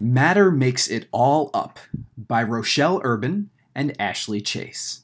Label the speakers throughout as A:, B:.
A: Matter Makes It All Up by Rochelle Urban and Ashley Chase.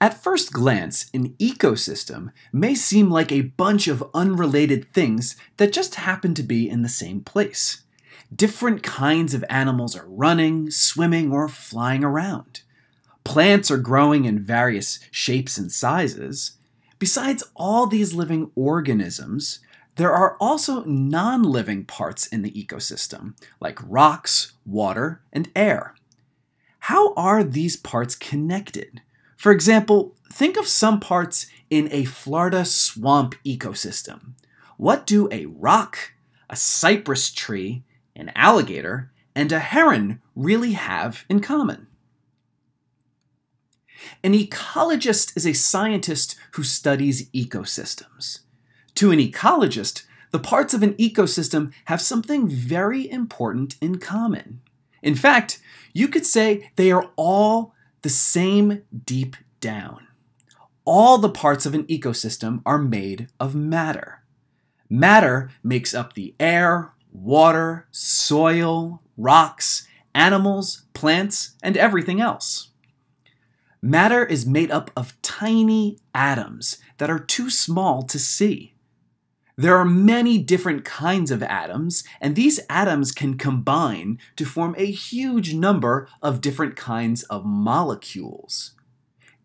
A: At first glance, an ecosystem may seem like a bunch of unrelated things that just happen to be in the same place. Different kinds of animals are running, swimming, or flying around. Plants are growing in various shapes and sizes. Besides all these living organisms, there are also non living parts in the ecosystem, like rocks, water, and air. How are these parts connected? For example, think of some parts in a Florida swamp ecosystem. What do a rock, a cypress tree, an alligator, and a heron really have in common? An ecologist is a scientist who studies ecosystems. To an ecologist, the parts of an ecosystem have something very important in common. In fact, you could say they are all the same deep down. All the parts of an ecosystem are made of matter. Matter makes up the air, water, soil, rocks, animals, plants, and everything else. Matter is made up of tiny atoms that are too small to see. There are many different kinds of atoms, and these atoms can combine to form a huge number of different kinds of molecules.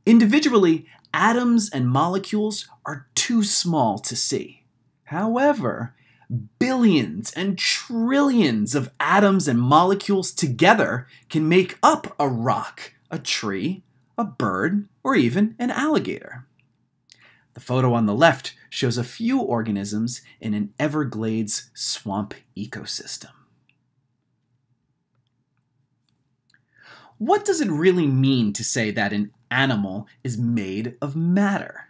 A: Individually, atoms and molecules are too small to see. However, billions and trillions of atoms and molecules together can make up a rock, a tree, a bird, or even an alligator. The photo on the left shows a few organisms in an Everglades swamp ecosystem. What does it really mean to say that an animal is made of matter?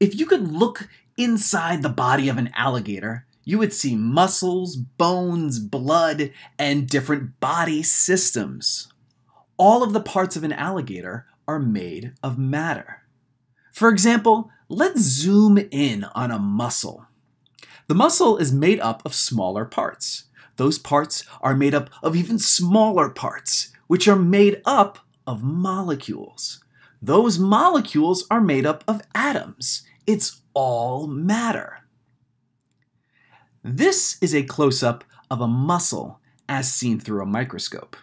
A: If you could look inside the body of an alligator, you would see muscles, bones, blood, and different body systems. All of the parts of an alligator are made of matter. For example, let's zoom in on a muscle. The muscle is made up of smaller parts. Those parts are made up of even smaller parts, which are made up of molecules. Those molecules are made up of atoms. It's all matter. This is a close up of a muscle as seen through a microscope.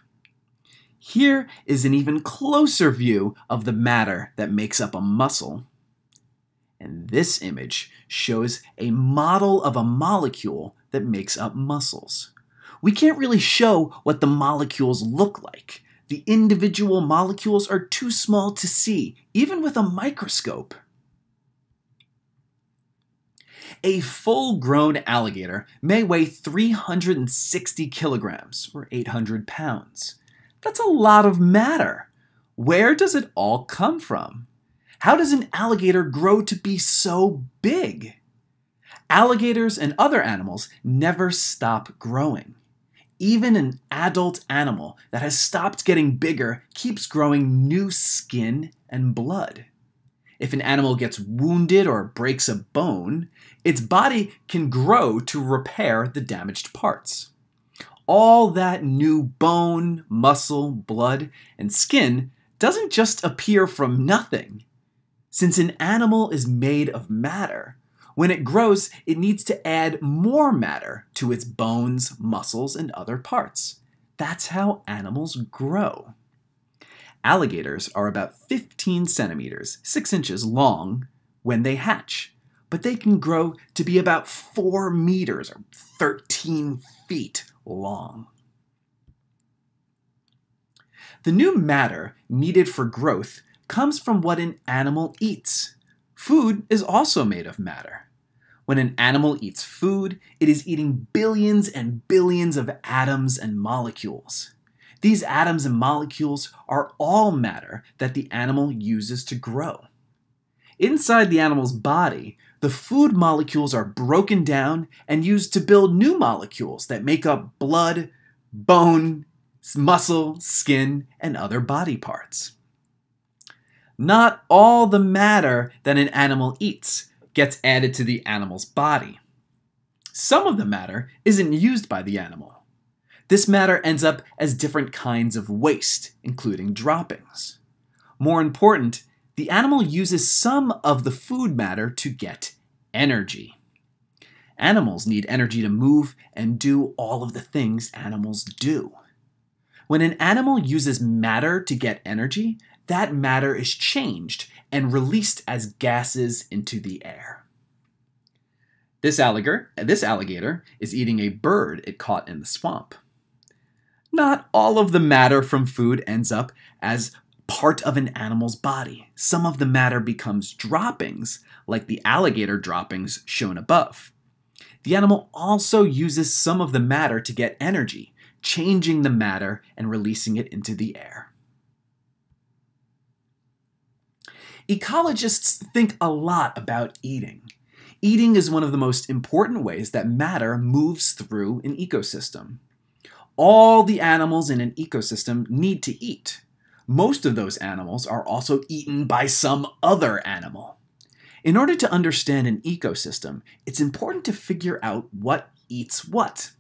A: Here is an even closer view of the matter that makes up a muscle. And this image shows a model of a molecule that makes up muscles. We can't really show what the molecules look like. The individual molecules are too small to see, even with a microscope. A full grown alligator may weigh 360 kilograms, or 800 pounds. That's a lot of matter. Where does it all come from? How does an alligator grow to be so big? Alligators and other animals never stop growing. Even an adult animal that has stopped getting bigger keeps growing new skin and blood. If an animal gets wounded or breaks a bone, its body can grow to repair the damaged parts all that new bone, muscle, blood, and skin doesn't just appear from nothing. Since an animal is made of matter, when it grows, it needs to add more matter to its bones, muscles, and other parts. That's how animals grow. Alligators are about 15 centimeters, 6 inches long, when they hatch, but they can grow to be about 4 meters or 13 feet long. The new matter needed for growth comes from what an animal eats. Food is also made of matter. When an animal eats food, it is eating billions and billions of atoms and molecules. These atoms and molecules are all matter that the animal uses to grow. Inside the animal's body, the food molecules are broken down and used to build new molecules that make up blood, bone, muscle, skin, and other body parts. Not all the matter that an animal eats gets added to the animal's body. Some of the matter isn't used by the animal. This matter ends up as different kinds of waste, including droppings. More important, the animal uses some of the food matter to get energy. Animals need energy to move and do all of the things animals do. When an animal uses matter to get energy, that matter is changed and released as gases into the air. This alligator, this alligator is eating a bird it caught in the swamp. Not all of the matter from food ends up as part of an animal's body. Some of the matter becomes droppings, like the alligator droppings shown above. The animal also uses some of the matter to get energy, changing the matter and releasing it into the air. Ecologists think a lot about eating. Eating is one of the most important ways that matter moves through an ecosystem. All the animals in an ecosystem need to eat. Most of those animals are also eaten by some other animal. In order to understand an ecosystem, it's important to figure out what eats what.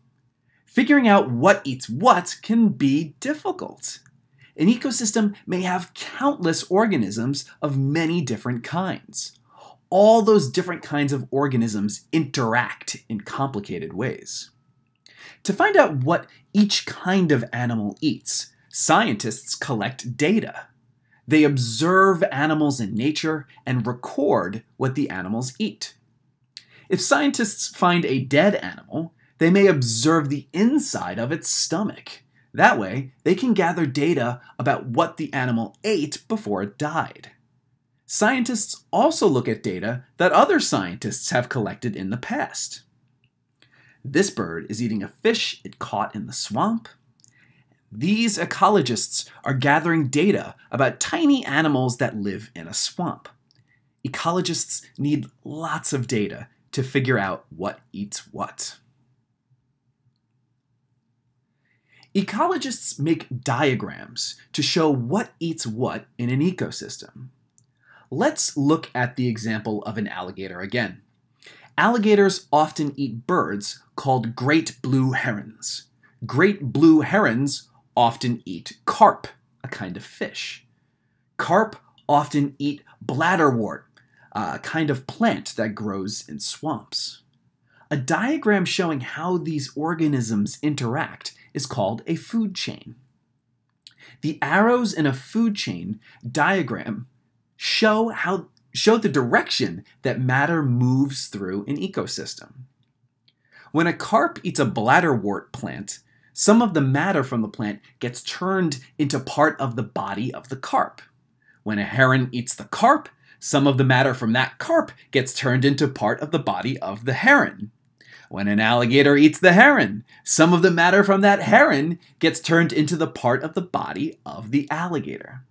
A: Figuring out what eats what can be difficult. An ecosystem may have countless organisms of many different kinds. All those different kinds of organisms interact in complicated ways. To find out what each kind of animal eats, scientists collect data. They observe animals in nature and record what the animals eat. If scientists find a dead animal, they may observe the inside of its stomach. That way, they can gather data about what the animal ate before it died. Scientists also look at data that other scientists have collected in the past. This bird is eating a fish it caught in the swamp. These ecologists are gathering data about tiny animals that live in a swamp. Ecologists need lots of data to figure out what eats what. Ecologists make diagrams to show what eats what in an ecosystem. Let's look at the example of an alligator again. Alligators often eat birds called great blue herons. Great blue herons often eat carp, a kind of fish. Carp often eat bladderwort, a kind of plant that grows in swamps. A diagram showing how these organisms interact is called a food chain. The arrows in a food chain diagram show how show the direction that matter moves through an ecosystem. When a carp eats a bladderwort plant, some of the matter from the plant gets turned into part of the body of the carp. When a heron eats the carp, some of the matter from that carp gets turned into part of the body of the heron. When an alligator eats the heron, some of the matter from that heron gets turned into the part of the body of the alligator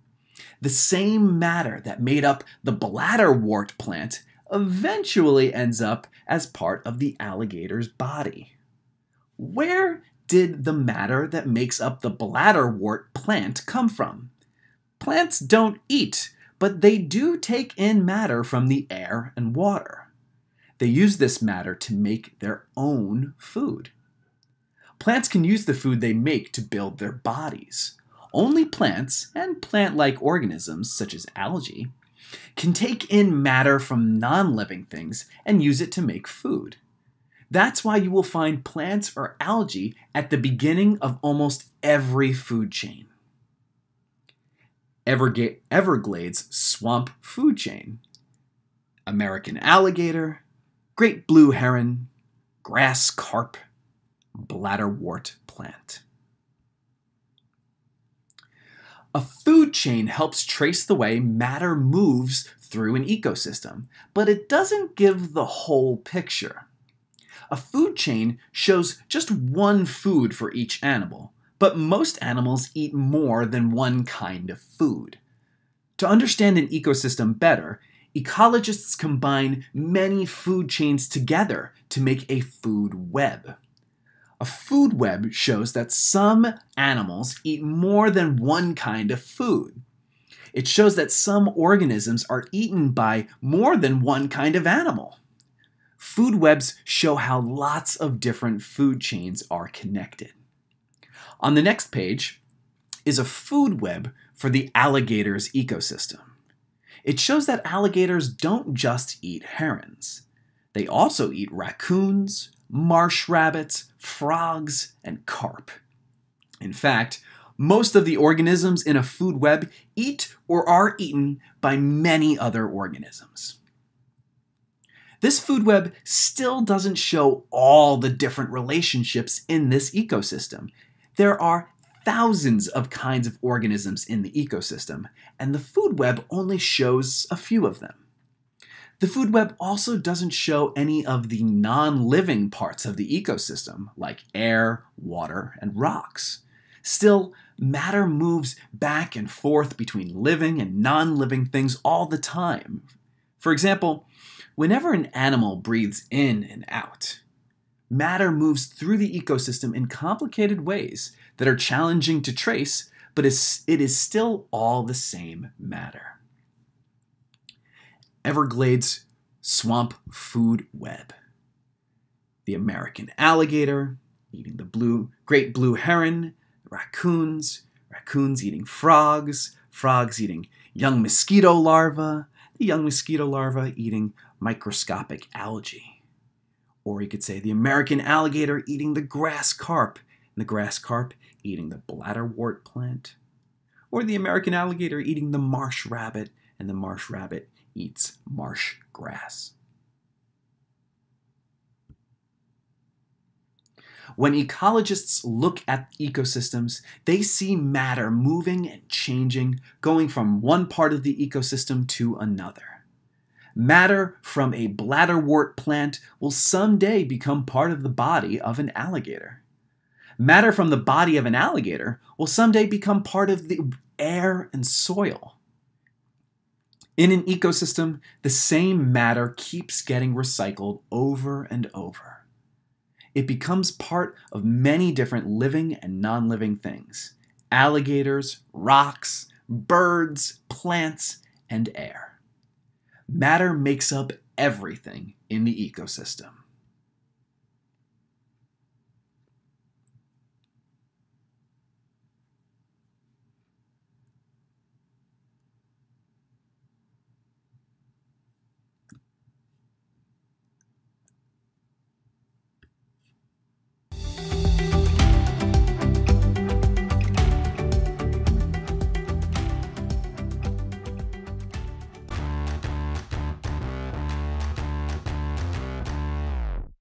A: the same matter that made up the bladderwort plant eventually ends up as part of the alligator's body. Where did the matter that makes up the bladderwort plant come from? Plants don't eat, but they do take in matter from the air and water. They use this matter to make their own food. Plants can use the food they make to build their bodies. Only plants, and plant like organisms such as algae, can take in matter from non living things and use it to make food. That's why you will find plants or algae at the beginning of almost every food chain. Everglades swamp food chain. American alligator, great blue heron, grass carp, bladderwort plant. A food chain helps trace the way matter moves through an ecosystem, but it doesn't give the whole picture. A food chain shows just one food for each animal, but most animals eat more than one kind of food. To understand an ecosystem better, ecologists combine many food chains together to make a food web. A food web shows that some animals eat more than one kind of food. It shows that some organisms are eaten by more than one kind of animal. Food webs show how lots of different food chains are connected. On the next page is a food web for the alligator's ecosystem. It shows that alligators don't just eat herons. They also eat raccoons, marsh rabbits, frogs, and carp. In fact, most of the organisms in a food web eat or are eaten by many other organisms. This food web still doesn't show all the different relationships in this ecosystem. There are thousands of kinds of organisms in the ecosystem, and the food web only shows a few of them. The food web also doesn't show any of the non-living parts of the ecosystem, like air, water, and rocks. Still, matter moves back and forth between living and non-living things all the time. For example, whenever an animal breathes in and out, matter moves through the ecosystem in complicated ways that are challenging to trace, but it is still all the same matter. Everglades swamp food web. The American alligator eating the blue, great blue heron, raccoons, raccoons eating frogs, frogs eating young mosquito larvae, the young mosquito larva eating microscopic algae. Or you could say the American alligator eating the grass carp, and the grass carp eating the bladderwort plant. Or the American alligator eating the marsh rabbit, and the marsh rabbit eats marsh grass. When ecologists look at ecosystems, they see matter moving and changing, going from one part of the ecosystem to another. Matter from a bladderwort plant will someday become part of the body of an alligator. Matter from the body of an alligator will someday become part of the air and soil. In an ecosystem, the same matter keeps getting recycled over and over. It becomes part of many different living and non living things alligators, rocks, birds, plants, and air. Matter makes up everything in the ecosystem.